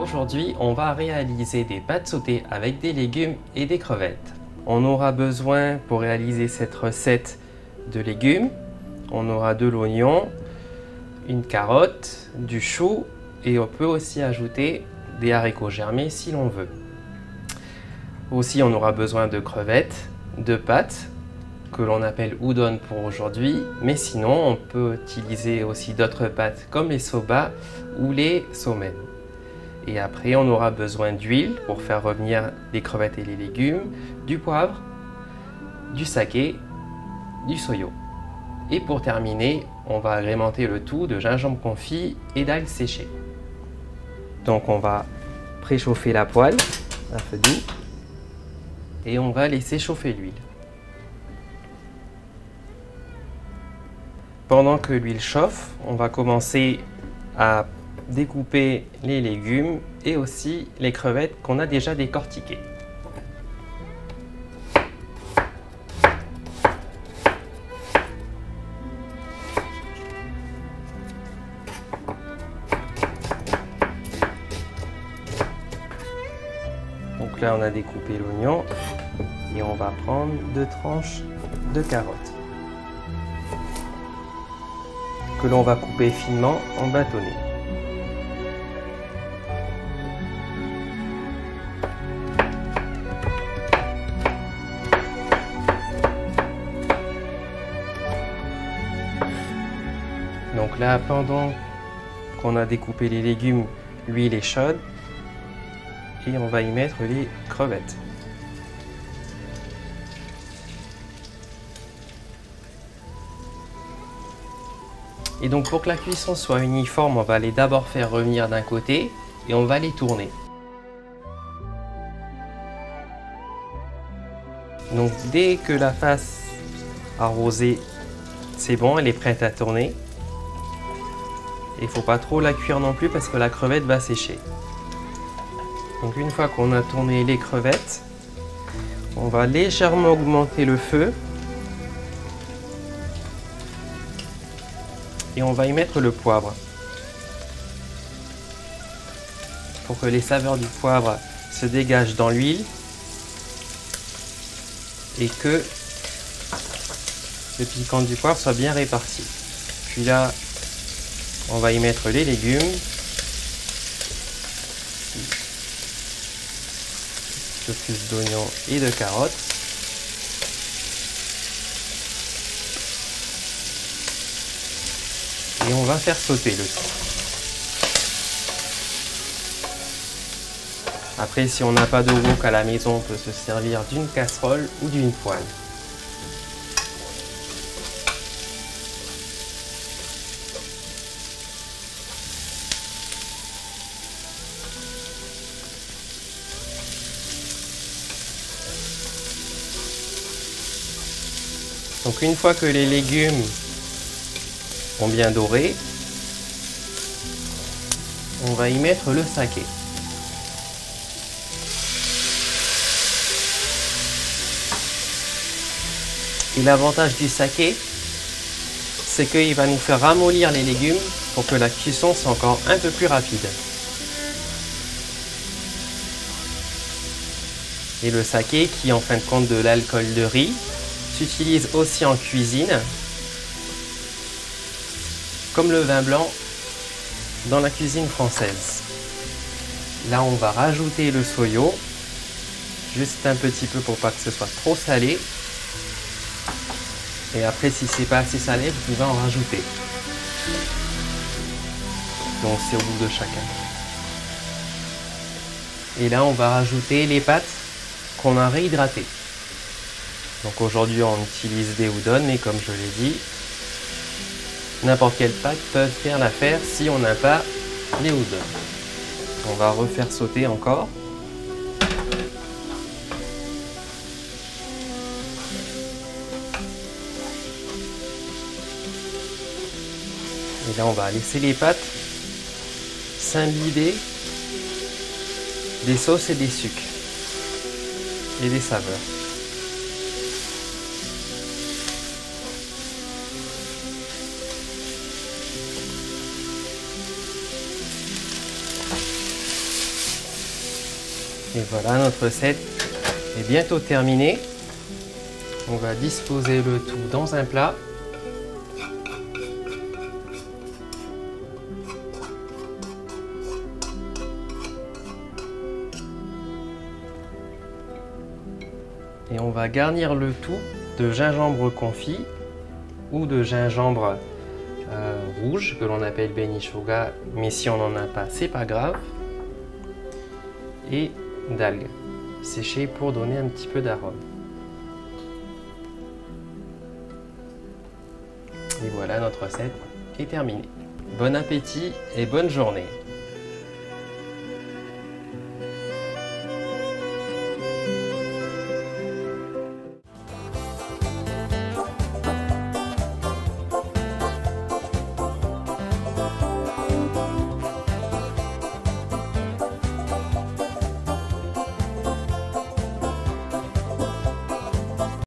aujourd'hui, on va réaliser des pâtes sautées avec des légumes et des crevettes. On aura besoin pour réaliser cette recette de légumes. On aura de l'oignon, une carotte, du chou et on peut aussi ajouter des haricots germés si l'on veut. Aussi, on aura besoin de crevettes, de pâtes que l'on appelle udon pour aujourd'hui, mais sinon on peut utiliser aussi d'autres pâtes comme les soba ou les somen. Et après, on aura besoin d'huile pour faire revenir les crevettes et les légumes, du poivre, du saké, du soyo. Et pour terminer, on va agrémenter le tout de gingembre confit et d'ail séché. Donc on va préchauffer la poêle à feu doux et on va laisser chauffer l'huile. Pendant que l'huile chauffe, on va commencer à découper les légumes et aussi les crevettes qu'on a déjà décortiquées. Donc là, on a découpé l'oignon et on va prendre deux tranches de carottes que l'on va couper finement en bâtonnets. Là, pendant qu'on a découpé les légumes, l'huile est chaude et on va y mettre les crevettes. Et donc pour que la cuisson soit uniforme, on va les d'abord faire revenir d'un côté et on va les tourner. Donc dès que la face arrosée, c'est bon, elle est prête à tourner. Il faut pas trop la cuire non plus parce que la crevette va sécher. Donc une fois qu'on a tourné les crevettes, on va légèrement augmenter le feu et on va y mettre le poivre. Pour que les saveurs du poivre se dégagent dans l'huile et que le piquant du poivre soit bien réparti. Puis là, on va y mettre les légumes. Un plus d'oignons et de carottes. et on va faire sauter le tout. Après, si on n'a pas de wok à la maison, on peut se servir d'une casserole ou d'une poêle. Donc une fois que les légumes bien doré, on va y mettre le saké. Et l'avantage du saké, c'est qu'il va nous faire ramollir les légumes pour que la cuisson soit encore un peu plus rapide. Et le saké, qui en fin de compte de l'alcool de riz, s'utilise aussi en cuisine comme le vin blanc dans la cuisine française. Là, on va rajouter le soyo, juste un petit peu pour pas que ce soit trop salé. Et après, si c'est pas assez salé, vous pouvez en rajouter. Donc, c'est au goût de chacun. Et là, on va rajouter les pâtes qu'on a réhydratées. Donc aujourd'hui, on utilise des udon, mais comme je l'ai dit, N'importe quelle pâte peut faire l'affaire si on n'a pas les udon. On va refaire sauter encore. Et là, on va laisser les pâtes s'imbiber des sauces et des sucres et des saveurs. Et voilà, notre recette est bientôt terminée. On va disposer le tout dans un plat. Et on va garnir le tout de gingembre confit ou de gingembre euh, rouge que l'on appelle benishoga, mais si on n'en a pas, c'est pas grave. D'algues séchées pour donner un petit peu d'arôme. Et voilà, notre recette est terminée. Bon appétit et bonne journée